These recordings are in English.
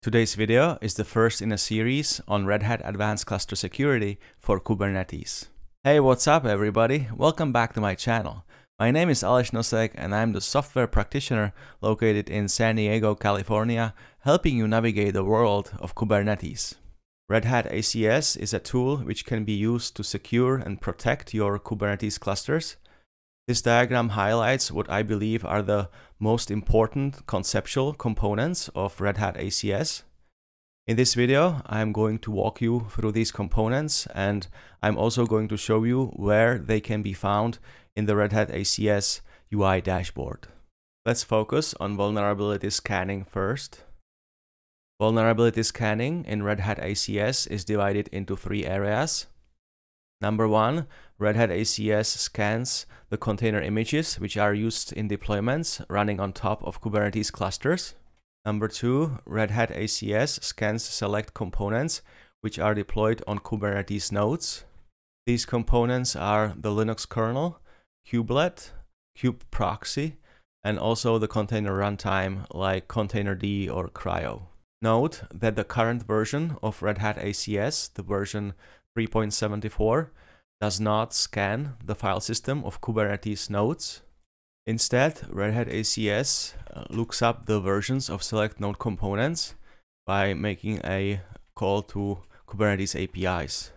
Today's video is the first in a series on Red Hat Advanced Cluster Security for Kubernetes. Hey, what's up everybody? Welcome back to my channel. My name is Aleš Nosek and I'm the software practitioner located in San Diego, California, helping you navigate the world of Kubernetes. Red Hat ACS is a tool which can be used to secure and protect your Kubernetes clusters this diagram highlights what I believe are the most important conceptual components of Red Hat ACS. In this video, I'm going to walk you through these components and I'm also going to show you where they can be found in the Red Hat ACS UI dashboard. Let's focus on vulnerability scanning first. Vulnerability scanning in Red Hat ACS is divided into three areas. Number one, Red Hat ACS scans the container images which are used in deployments running on top of Kubernetes clusters. Number two, Red Hat ACS scans select components which are deployed on Kubernetes nodes. These components are the Linux kernel, kubelet, kubeproxy, and also the container runtime like containerd or CRI-O. Note that the current version of Red Hat ACS, the version 3.74 does not scan the file system of Kubernetes nodes. Instead, Red Hat ACS uh, looks up the versions of select node components by making a call to Kubernetes APIs.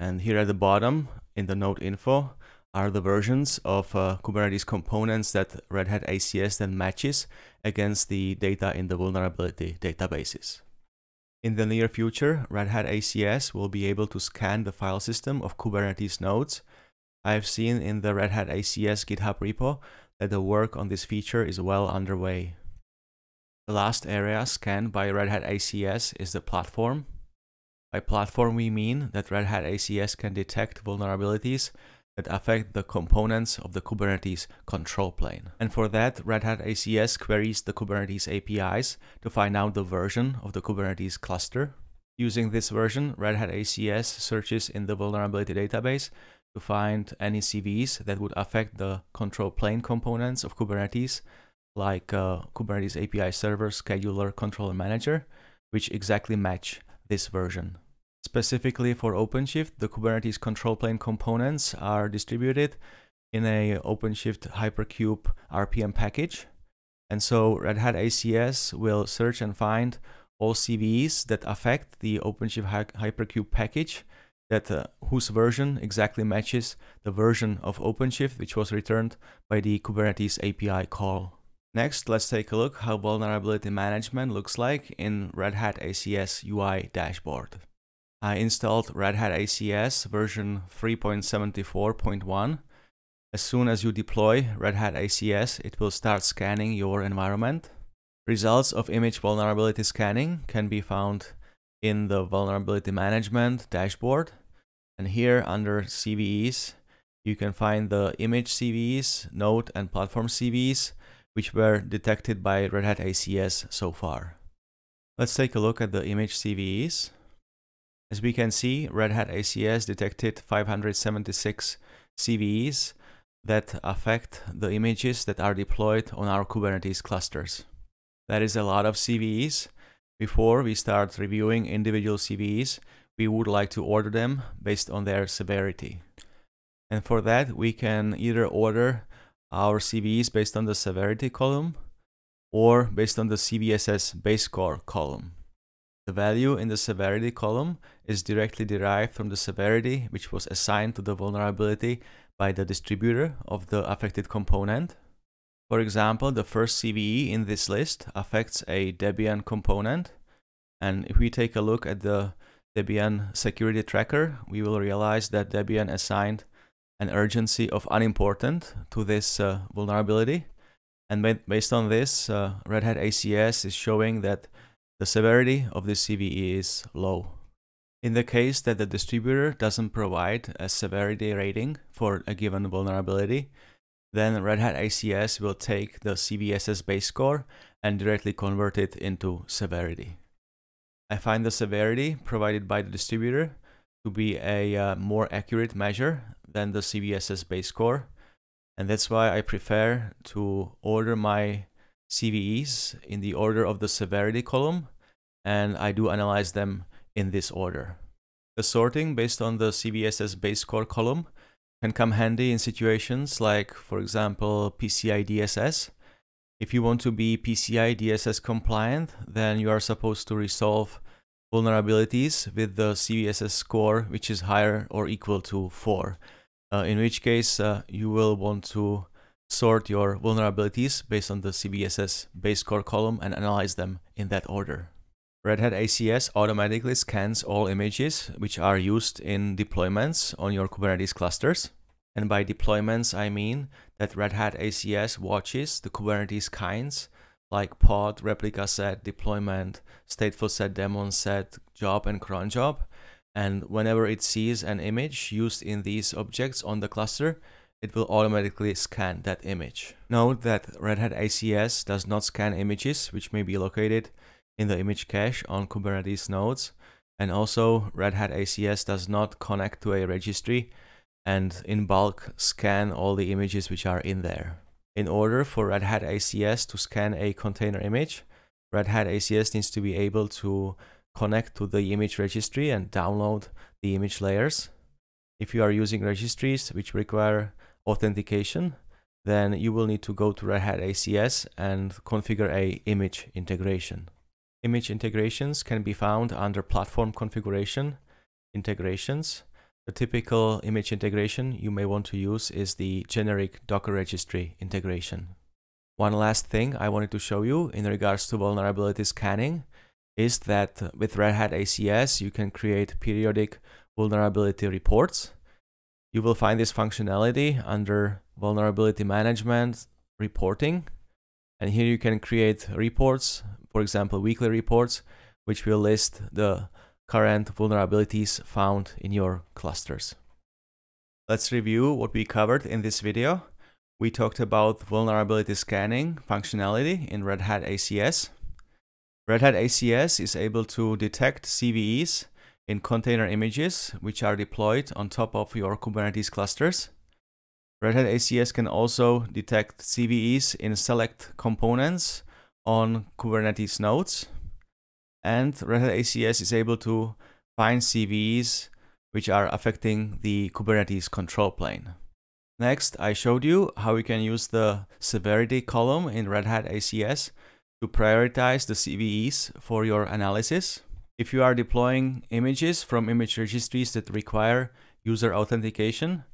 And here at the bottom in the node info are the versions of uh, Kubernetes components that Red Hat ACS then matches against the data in the vulnerability databases. In the near future, Red Hat ACS will be able to scan the file system of Kubernetes nodes. I've seen in the Red Hat ACS GitHub repo that the work on this feature is well underway. The last area scanned by Red Hat ACS is the platform. By platform, we mean that Red Hat ACS can detect vulnerabilities that affect the components of the Kubernetes control plane. And for that, Red Hat ACS queries the Kubernetes APIs to find out the version of the Kubernetes cluster. Using this version, Red Hat ACS searches in the vulnerability database to find any CVEs that would affect the control plane components of Kubernetes, like uh, Kubernetes API server, scheduler, controller manager, which exactly match this version. Specifically for OpenShift, the Kubernetes control plane components are distributed in a OpenShift Hyperkube RPM package. And so Red Hat ACS will search and find all CVEs that affect the OpenShift Hyperkube package that uh, whose version exactly matches the version of OpenShift which was returned by the Kubernetes API call. Next, let's take a look how vulnerability management looks like in Red Hat ACS UI dashboard. I installed Red Hat ACS version 3.74.1. As soon as you deploy Red Hat ACS, it will start scanning your environment. Results of image vulnerability scanning can be found in the vulnerability management dashboard. And here under CVEs, you can find the image CVEs, node and platform CVEs, which were detected by Red Hat ACS so far. Let's take a look at the image CVEs. As we can see, Red Hat ACS detected 576 CVEs that affect the images that are deployed on our Kubernetes clusters. That is a lot of CVEs. Before we start reviewing individual CVEs, we would like to order them based on their severity. And for that, we can either order our CVEs based on the severity column or based on the CVSS base score column. The value in the severity column is directly derived from the severity which was assigned to the vulnerability by the distributor of the affected component. For example, the first CVE in this list affects a Debian component. And if we take a look at the Debian security tracker, we will realize that Debian assigned an urgency of unimportant to this uh, vulnerability. And based on this, uh, Red Hat ACS is showing that the severity of the CVE is low. In the case that the distributor doesn't provide a severity rating for a given vulnerability, then Red Hat ACS will take the CVSS base score and directly convert it into severity. I find the severity provided by the distributor to be a uh, more accurate measure than the CVSS base score, and that's why I prefer to order my CVEs in the order of the severity column, and I do analyze them in this order. The sorting based on the CVSS base score column can come handy in situations like, for example, PCI DSS. If you want to be PCI DSS compliant, then you are supposed to resolve vulnerabilities with the CVSS score which is higher or equal to 4. Uh, in which case, uh, you will want to sort your vulnerabilities based on the CVSS base score column and analyze them in that order. Red Hat ACS automatically scans all images which are used in deployments on your Kubernetes clusters. And by deployments, I mean that Red Hat ACS watches the Kubernetes kinds like pod, replica set, deployment, stateful set, daemon set, job, and cron job. And whenever it sees an image used in these objects on the cluster, it will automatically scan that image. Note that Red Hat ACS does not scan images which may be located in the image cache on Kubernetes nodes. And also Red Hat ACS does not connect to a registry and in bulk scan all the images which are in there. In order for Red Hat ACS to scan a container image, Red Hat ACS needs to be able to connect to the image registry and download the image layers. If you are using registries which require authentication, then you will need to go to Red Hat ACS and configure a image integration. Image integrations can be found under platform configuration, integrations. The typical image integration you may want to use is the generic Docker registry integration. One last thing I wanted to show you in regards to vulnerability scanning is that with Red Hat ACS, you can create periodic vulnerability reports. You will find this functionality under vulnerability management reporting. And here you can create reports for example, weekly reports, which will list the current vulnerabilities found in your clusters. Let's review what we covered in this video. We talked about vulnerability scanning functionality in Red Hat ACS. Red Hat ACS is able to detect CVEs in container images which are deployed on top of your Kubernetes clusters. Red Hat ACS can also detect CVEs in select components on Kubernetes nodes. And Red Hat ACS is able to find CVEs which are affecting the Kubernetes control plane. Next, I showed you how we can use the severity column in Red Hat ACS to prioritize the CVEs for your analysis. If you are deploying images from image registries that require user authentication,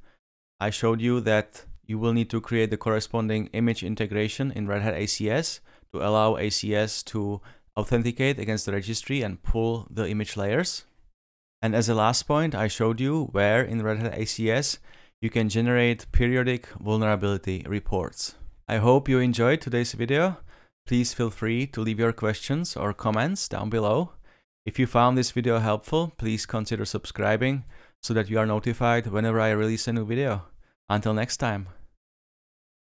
I showed you that you will need to create the corresponding image integration in Red Hat ACS to allow ACS to authenticate against the registry and pull the image layers. And as a last point, I showed you where in Red Hat ACS you can generate periodic vulnerability reports. I hope you enjoyed today's video. Please feel free to leave your questions or comments down below. If you found this video helpful, please consider subscribing so that you are notified whenever I release a new video. Until next time.